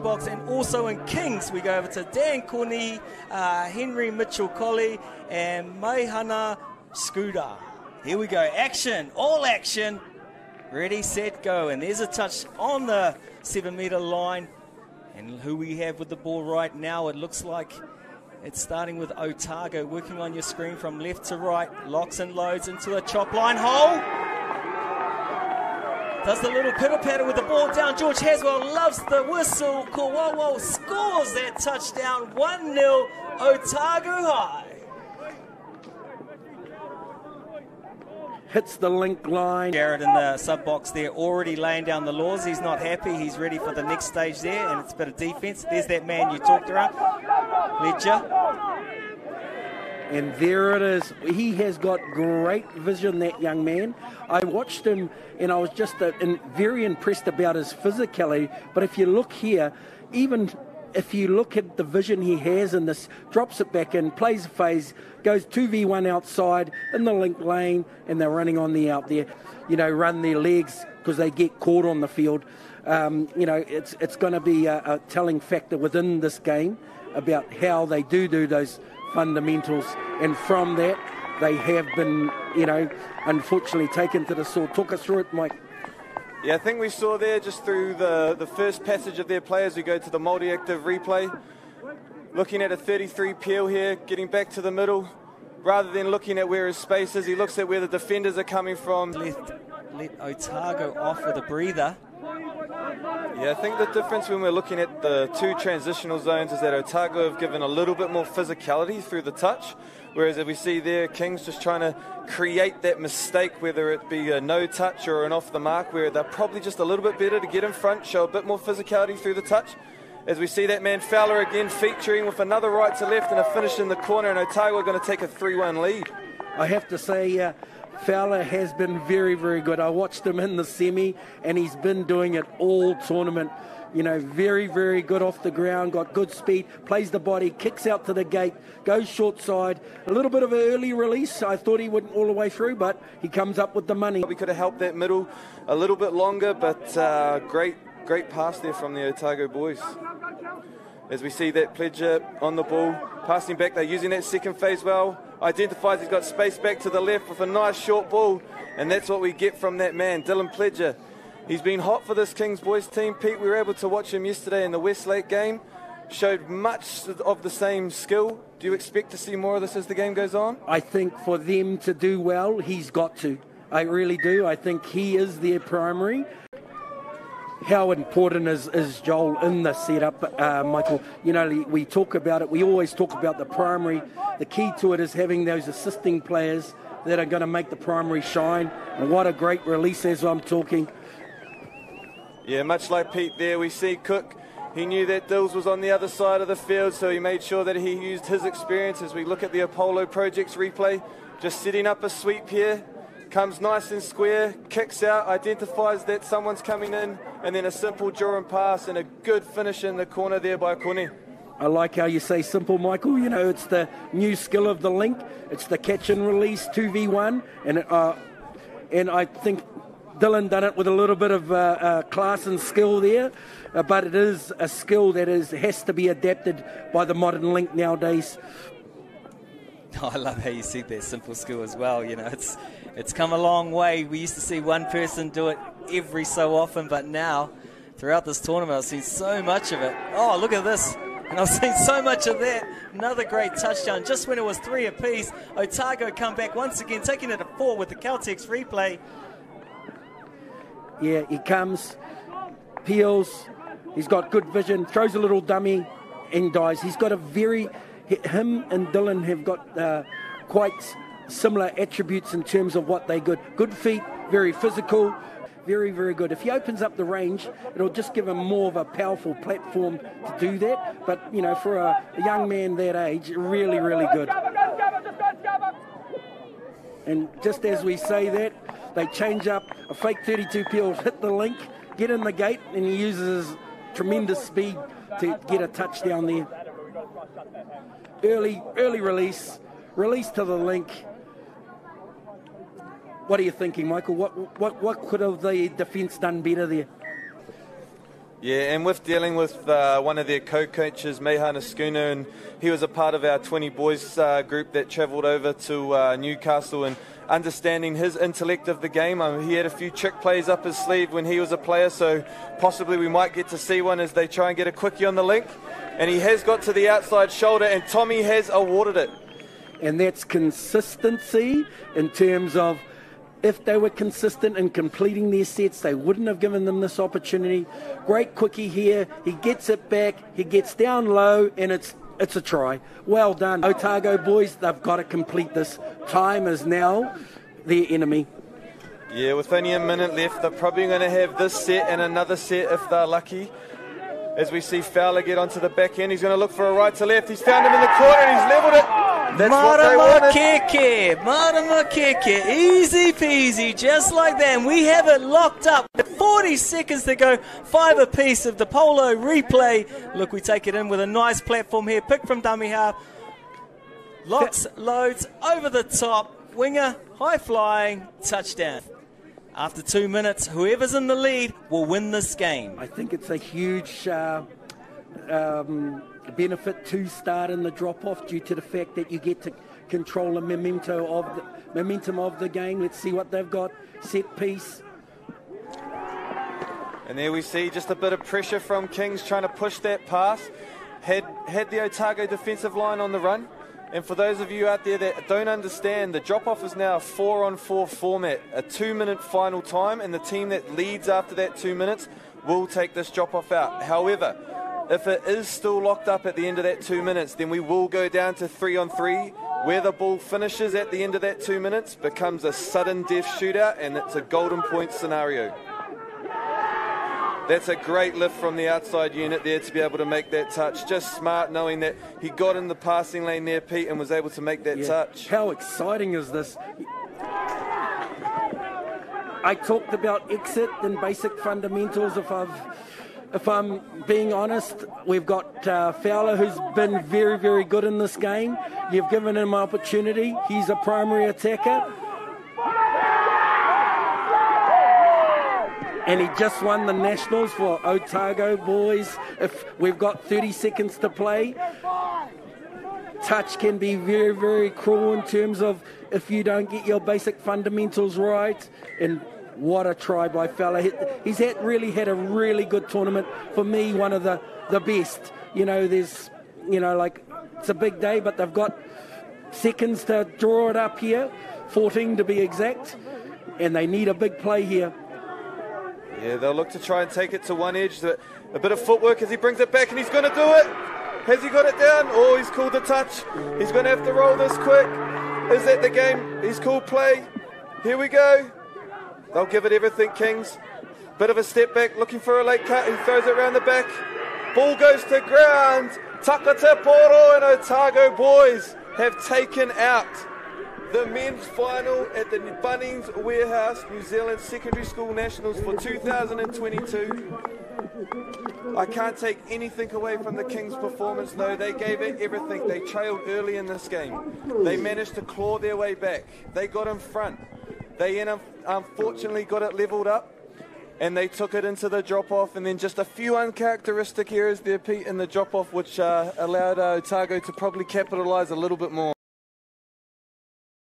box and also in Kings we go over to Dan Corney, uh, Henry Mitchell Colley and Maihana Scooter. Here we go, action, all action. Ready, set, go. And there's a touch on the seven metre line. And who we have with the ball right now, it looks like it's starting with Otago working on your screen from left to right, locks and loads into a chop line hole. Does the little pitter patter with the ball down. George Haswell loves the whistle. Kawawa scores that touchdown 1 0 Otago High. hits the link line. Jared in the sub box there, already laying down the laws. He's not happy. He's ready for the next stage there, and it's a bit of defence. There's that man you talked about, Pledger. And there it is. He has got great vision, that young man. I watched him and I was just uh, in, very impressed about his physicality. But if you look here, even if you look at the vision he has and this, drops it back in, plays a phase, goes 2v1 outside in the link lane, and they're running on the out there, you know, run their legs because they get caught on the field. Um, you know, it's, it's going to be a, a telling factor within this game about how they do do those fundamentals, and from that, they have been, you know, unfortunately taken to the sword. Talk us through it, Mike. Yeah, I think we saw there just through the, the first passage of their play as we go to the multi-active replay. Looking at a 33 peel here, getting back to the middle. Rather than looking at where his space is, he looks at where the defenders are coming from. Let, let Otago off with a breather. Yeah, I think the difference when we're looking at the two transitional zones is that Otago have given a little bit more physicality through the touch, whereas if we see there, King's just trying to create that mistake, whether it be a no touch or an off the mark, where they're probably just a little bit better to get in front, show a bit more physicality through the touch. As we see that man Fowler again featuring with another right to left and a finish in the corner, and Otago are going to take a 3 1 lead. I have to say, uh, Fowler has been very, very good. I watched him in the semi, and he's been doing it all tournament. You know, very, very good off the ground, got good speed, plays the body, kicks out to the gate, goes short side. A little bit of an early release. I thought he wouldn't all the way through, but he comes up with the money. We could have helped that middle a little bit longer, but uh, great, great pass there from the Otago boys. As we see that Pledger on the ball, passing back, they're using that second phase well identifies he's got space back to the left with a nice short ball, and that's what we get from that man, Dylan Pledger. He's been hot for this Kings boys team. Pete, we were able to watch him yesterday in the Westlake game. Showed much of the same skill. Do you expect to see more of this as the game goes on? I think for them to do well, he's got to. I really do. I think he is their primary how important is, is Joel in the setup, uh, Michael? You know, we talk about it, we always talk about the primary. The key to it is having those assisting players that are going to make the primary shine. And what a great release as I'm talking. Yeah, much like Pete there, we see Cook. He knew that Dills was on the other side of the field, so he made sure that he used his experience as we look at the Apollo Projects replay. Just setting up a sweep here, comes nice and square, kicks out, identifies that someone's coming in, and then a simple Duran pass and a good finish in the corner there by Kone. I like how you say simple, Michael. You know, it's the new skill of the link. It's the catch and release 2v1. And, uh, and I think Dylan done it with a little bit of uh, uh, class and skill there. Uh, but it is a skill that is, has to be adapted by the modern link nowadays. Oh, I love how you see that simple skill as well. You know, it's it's come a long way. We used to see one person do it every so often, but now, throughout this tournament, I've seen so much of it. Oh, look at this. And I've seen so much of that. Another great touchdown. Just when it was three apiece, Otago come back once again, taking it to four with the Caltex replay. Yeah, he comes, peels. He's got good vision, throws a little dummy, and dies. He's got a very. Him and Dylan have got uh, quite similar attributes in terms of what they good. Good feet, very physical, very, very good. If he opens up the range, it'll just give him more of a powerful platform to do that. But, you know, for a, a young man that age, really, really good. And just as we say that, they change up a fake 32 peel, hit the link, get in the gate, and he uses tremendous speed to get a touchdown there. Early, early release, release to the link, what are you thinking, Michael? What what what could have the defence done better there? Yeah, and with dealing with uh, one of their co-coaches, Mehana Schooner, and he was a part of our 20 boys uh, group that travelled over to uh, Newcastle and understanding his intellect of the game. Um, he had a few trick plays up his sleeve when he was a player, so possibly we might get to see one as they try and get a quickie on the link. And he has got to the outside shoulder, and Tommy has awarded it. And that's consistency in terms of if they were consistent in completing their sets, they wouldn't have given them this opportunity. Great quickie here. He gets it back. He gets down low, and it's it's a try. Well done, Otago boys. They've got to complete this. Time is now their enemy. Yeah, with only a minute left, they're probably going to have this set and another set if they're lucky. As we see Fowler get onto the back end, he's going to look for a right to left. He's found him in the corner and he's levelled it. That's Marama Keke, Marama Keke, easy peasy, just like that. And we have it locked up. 40 seconds to go, five apiece of the polo replay. Look, we take it in with a nice platform here, pick from dummy half. Lots, loads, over the top, winger, high flying, touchdown. After two minutes, whoever's in the lead will win this game. I think it's a huge. Uh, um, benefit to start in the drop off due to the fact that you get to control the momentum of the momentum of the game. Let's see what they've got. Set piece. And there we see just a bit of pressure from Kings trying to push that pass. Had had the Otago defensive line on the run. And for those of you out there that don't understand, the drop off is now a four on four format, a two minute final time, and the team that leads after that two minutes will take this drop off out. However, if it is still locked up at the end of that two minutes, then we will go down to three on three. Where the ball finishes at the end of that two minutes becomes a sudden death shootout, and it's a golden point scenario. That's a great lift from the outside unit there to be able to make that touch. Just smart knowing that he got in the passing lane there, Pete, and was able to make that yeah. touch. How exciting is this? I talked about exit and basic fundamentals. If I've if I'm being honest, we've got uh, Fowler who's been very, very good in this game. You've given him opportunity. He's a primary attacker. And he just won the Nationals for Otago boys. If we've got 30 seconds to play, touch can be very, very cruel in terms of if you don't get your basic fundamentals right. And what a try by fella. He's had, really had a really good tournament. For me, one of the, the best. You know, there's, you know, like, it's a big day, but they've got seconds to draw it up here, 14 to be exact, and they need a big play here. Yeah, they'll look to try and take it to one edge. A bit of footwork as he brings it back, and he's going to do it. Has he got it down? Oh, he's called the touch. He's going to have to roll this quick. Is that the game? He's called play. Here we go. They'll give it everything, Kings. Bit of a step back, looking for a late cut. He throws it around the back. Ball goes to ground. Takata Poro and Otago boys have taken out the men's final at the Bunnings Warehouse New Zealand Secondary School Nationals for 2022. I can't take anything away from the Kings' performance, though. They gave it everything. They trailed early in this game. They managed to claw their way back. They got in front. They unfortunately got it levelled up and they took it into the drop off, and then just a few uncharacteristic errors there, Pete, in the drop off, which uh, allowed uh, Otago to probably capitalise a little bit more.